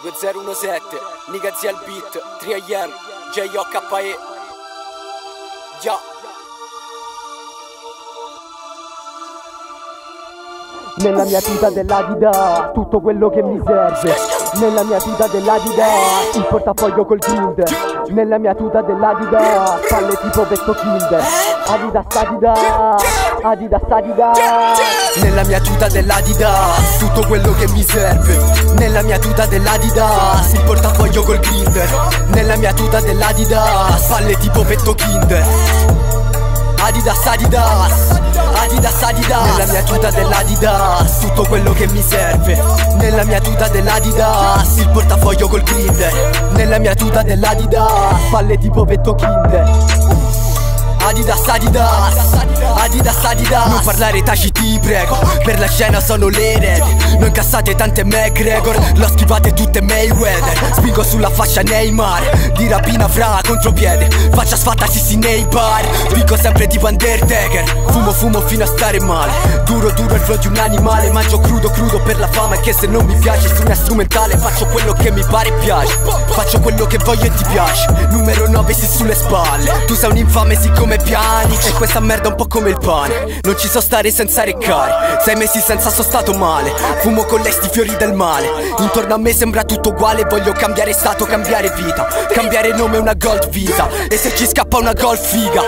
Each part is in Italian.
2017 Nigazzi al beat 3am J.O.K.E Già. Nella mia tuta dell'Adida tutto quello che mi serve. Nella mia tuta dell'Adida il portafoglio col Kinder Nella mia tuta dell'Adida palle tipo Vetto Kinder. Adidas Adidas Adidas Adidas Nella mia tuta dell'Adidas tutto quello che mi serve. Nella mia tuta dell'Adidas il portafoglio col Kinder Nella mia tuta dell'Adidas palle tipo Vetto Kinder. Adidas Adidas Adidas Adidas. Nella mia tuta dell'Adidas Tutto quello che mi serve. Nella mia tuta dell'Adidas Il portafoglio col grinder. Nella mia tuta dell'Adidas Palle tipo petto kinder Adidas, Adidas, Adidas, Non parlare taci ti prego. Per la scena sono l'erede Non cassate tante McGregor L'ho schivate tutte Mayweather. Spingo sulla fascia Neymar Di rapina fra contropiede. Faccia sfatta sì nei bar Dico sempre tipo Undertaker. Fumo fumo fino a stare male. Duro duro il flow di un animale Mangio crudo crudo per la fama E che se non mi piace su una strumentale Faccio quello che mi pare e piace. Faccio quello che voglio e ti piace. Numero 9 si sulle spalle. Tu sei un infame siccome piani. E questa merda un po' come il pane. Non ci so stare senza reccare Sei mesi senza so stato male Fumo con lei sti fiori del male. Intorno a me sembra tutto uguale Voglio cambiare stato, cambiare vita. Cambiare nome una gold visa. E se ci scappa una gold figa.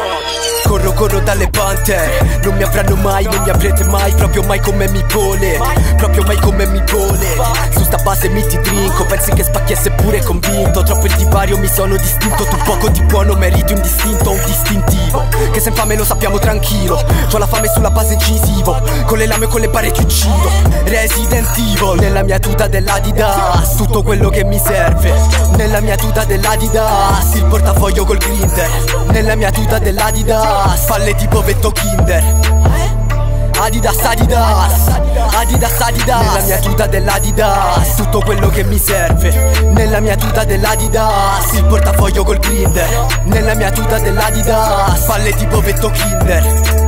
Corro, corro dalle pantere Non mi avranno mai, non mi avrete mai. Proprio mai come mi volete Proprio mai come mi volete Su sta base mi ti drinco. Pensi che spacchiesse pure convinto. Troppo il divario mi sono distinto. Tu poco di buono meriti un distinto, un distintivo. Che se fame lo sappiamo tranquillo. C'ho la fame sulla base incisivo. Con le lame e con le pareti uccido. Resident Evil Nella mia tuta dell'Adidas Tutto quello che mi serve. Nella mia tuta dell'Adidas Il portafoglio col grinder. Nella mia tuta dell'Adidas Falle tipo vetto kinder. Adidas, Adidas, Adidas, Adidas. Nella mia tuta dell'Adidas Tutto quello che mi serve. Nella mia tuta dell'Adidas Il portafoglio col grinder. Nella mia tuta dell'Adidas Palle tipo vetto kinder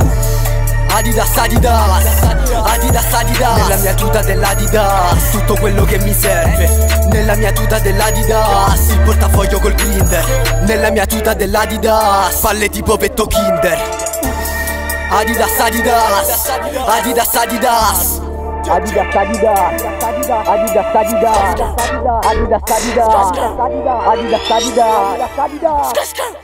Adidas, Adidas, Adidas, Adidas. Nella mia tuta dell'Adidas Tutto quello che mi serve. Nella mia tuta dell'Adidas Il portafoglio col grinder Nella mia tuta dell'Adidas Palle tipo vetto kinder. Adidas, Adidas, Adidas, Adidas Adidas. Adidas Adidas. Adidas Adidas. Adidas Adidas. Adidas Adidas